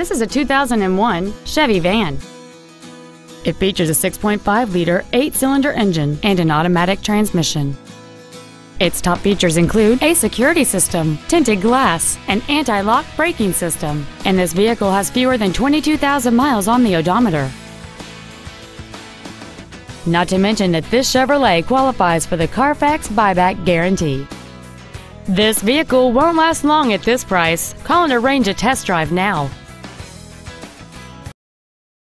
This is a 2001 Chevy van. It features a 6.5-liter eight-cylinder engine and an automatic transmission. Its top features include a security system, tinted glass, an anti-lock braking system, and this vehicle has fewer than 22,000 miles on the odometer. Not to mention that this Chevrolet qualifies for the Carfax buyback guarantee. This vehicle won't last long at this price. Call and arrange a test drive now.